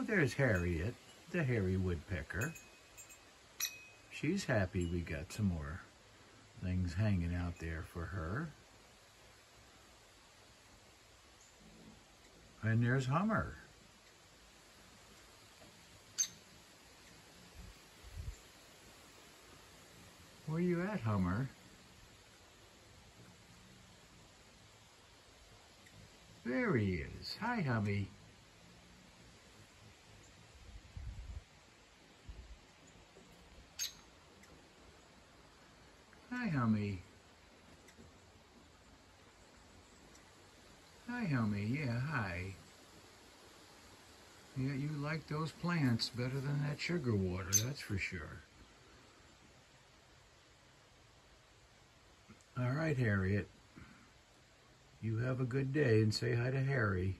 Oh, there's Harriet, the hairy woodpecker. She's happy we got some more things hanging out there for her. And there's Hummer. Where are you at, Hummer? There he is. Hi, Hummy. Hi, Hummy. Hi, Hummy. Yeah, hi. Yeah, you like those plants better than that sugar water, that's for sure. All right, Harriet. You have a good day and say hi to Harry.